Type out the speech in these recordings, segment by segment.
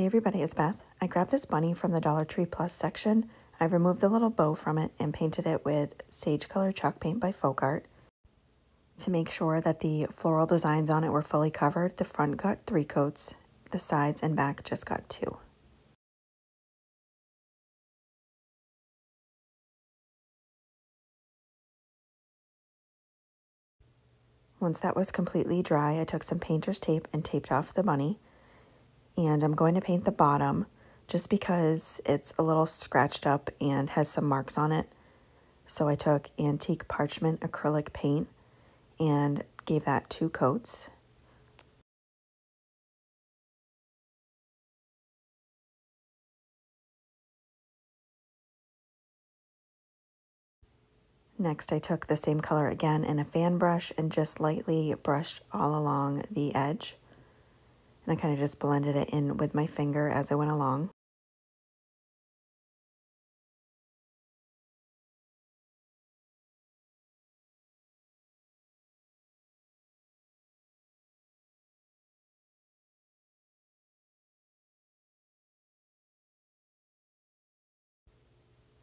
Hey everybody, it's Beth. I grabbed this bunny from the Dollar Tree Plus section. I removed the little bow from it and painted it with Sage Color Chalk Paint by FolkArt. To make sure that the floral designs on it were fully covered, the front got three coats, the sides and back just got two. Once that was completely dry, I took some painter's tape and taped off the bunny and I'm going to paint the bottom just because it's a little scratched up and has some marks on it. So I took antique parchment acrylic paint and gave that two coats. Next, I took the same color again in a fan brush and just lightly brushed all along the edge. I kind of just blended it in with my finger as I went along.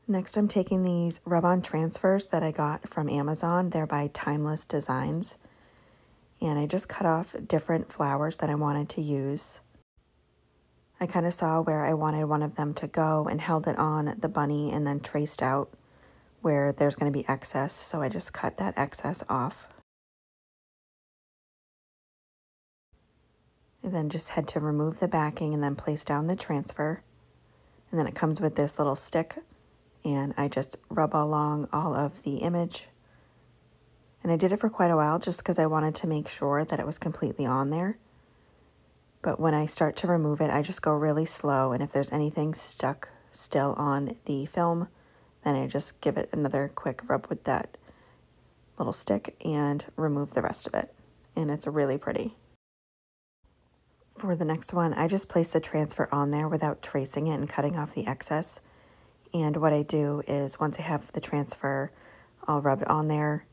Next, I'm taking these rub-on transfers that I got from Amazon. They're by Timeless Designs and I just cut off different flowers that I wanted to use. I kind of saw where I wanted one of them to go and held it on the bunny and then traced out where there's going to be excess, so I just cut that excess off. And then just had to remove the backing and then place down the transfer. And then it comes with this little stick and I just rub along all of the image and I did it for quite a while just because I wanted to make sure that it was completely on there. But when I start to remove it, I just go really slow. And if there's anything stuck still on the film, then I just give it another quick rub with that little stick and remove the rest of it. And it's really pretty. For the next one, I just place the transfer on there without tracing it and cutting off the excess. And what I do is once I have the transfer, I'll rub it on there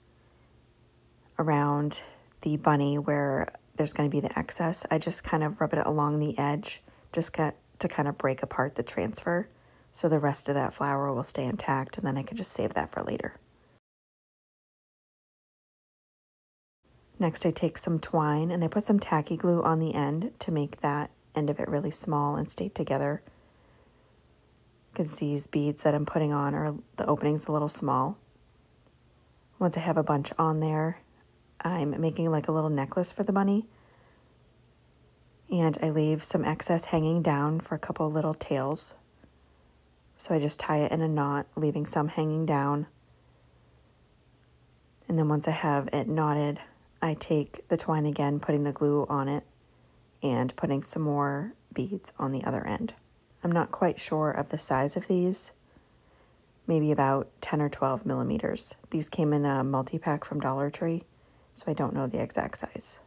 around the bunny where there's going to be the excess, I just kind of rub it along the edge, just to kind of break apart the transfer so the rest of that flower will stay intact and then I can just save that for later. Next I take some twine and I put some tacky glue on the end to make that end of it really small and stay together because these beads that I'm putting on are the openings a little small. Once I have a bunch on there, I'm making like a little necklace for the bunny. And I leave some excess hanging down for a couple little tails. So I just tie it in a knot, leaving some hanging down. And then once I have it knotted, I take the twine again, putting the glue on it, and putting some more beads on the other end. I'm not quite sure of the size of these, maybe about 10 or 12 millimeters. These came in a multi-pack from Dollar Tree so I don't know the exact size.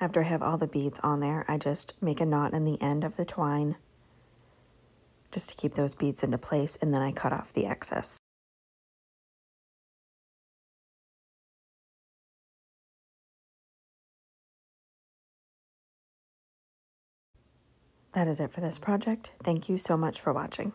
After I have all the beads on there, I just make a knot in the end of the twine just to keep those beads into place and then I cut off the excess. That is it for this project. Thank you so much for watching.